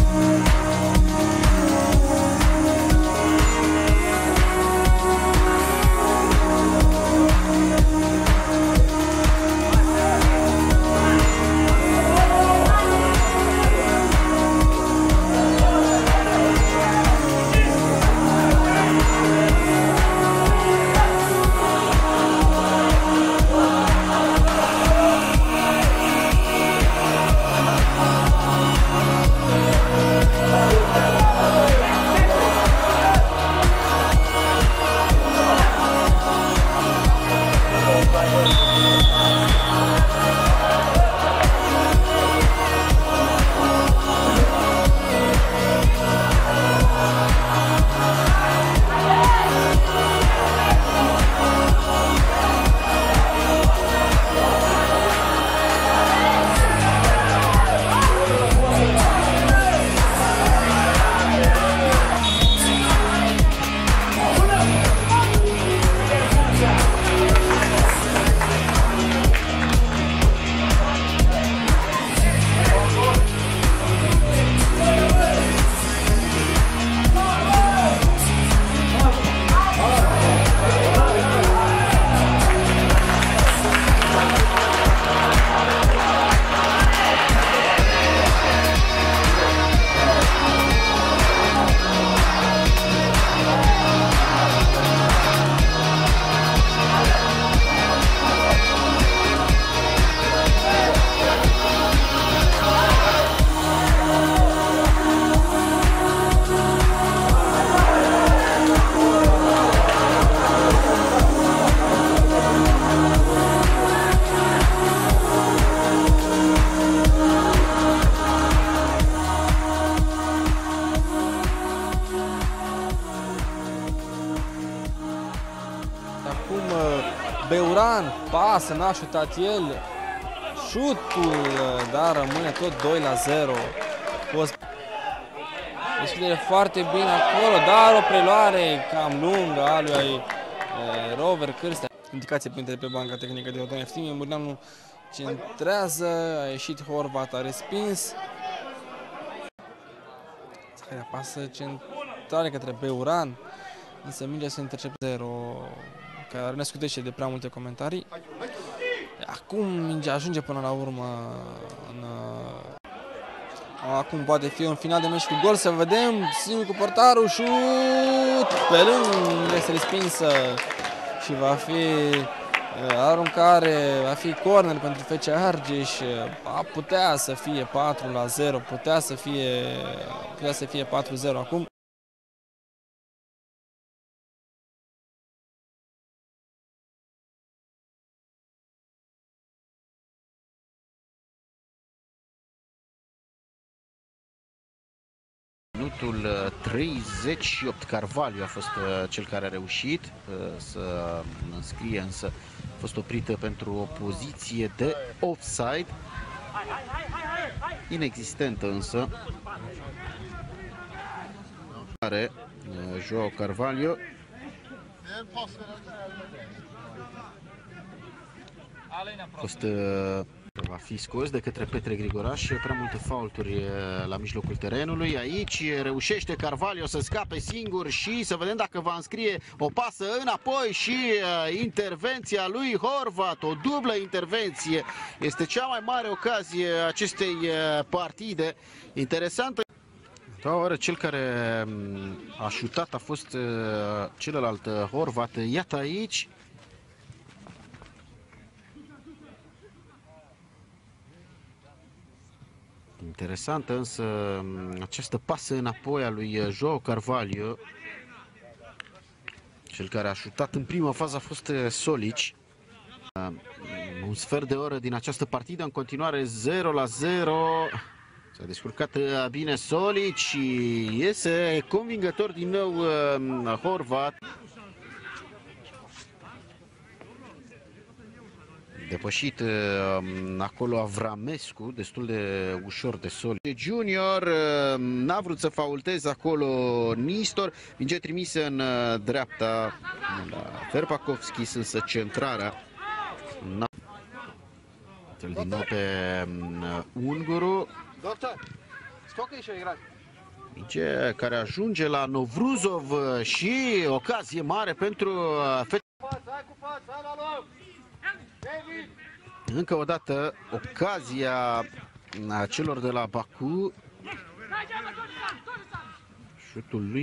Música acum Beuran, pasă, n-a șutat el, șutul, dar rămâne tot 2 la 0. Post... Deschidere foarte bine acolo, dar o preluare cam lungă a lui Rover Cârstea. Indicație printre pe banca tehnică de Oton Eftimie, Murneanu centrează, a ieșit Horvat, a respins. Care pasă centrare către Beuran, însă mingea se interceptă 0, care ne scutește de prea multe comentarii. Acum mingea ajunge până la urmă în Acum poate fi un final de meci cu gol, să vedem, Simiu cu portarul, șut, pe lângă este respinsă și va fi aruncare, va fi corner pentru FC Argeș, a putea să fie 4 la 0, putea să fie, putea să fie 4-0 acum. Minutul 38, Carvalho a fost cel care a reușit să înscrie, însă a fost oprită pentru o poziție de offside. Inexistentă însă. Are Joao Carvalho. A fost Va fi scos de către Petre Grigoraș, prea multe faulturi la mijlocul terenului. Aici reușește Carvalho să scape singur și să vedem dacă va înscrie o pasă înapoi și intervenția lui Horvat, o dublă intervenție. Este cea mai mare ocazie acestei partide. Interesantă. Da, oară cel care a șutat a fost celălalt Horvat. Iată aici Interesantă însă această pasă înapoi a lui Joao Carvalho. Cel care a șutat în prima fază a fost Solici. Un sfert de oră din această partidă, în continuare 0 la 0. S-a descurcat bine Solici și iese convingător din nou Horvat. Depășit acolo Avramescu, destul de ușor de sol. Junior n-a vrut să faulteze acolo Nistor, minge trimisă în dreapta la Verpakovski, însă centrarea. Din nou pe Unguru. Minge care ajunge la Novruzov și ocazie mare pentru încă o dată, ocazia celor de la Baku. Șutul lui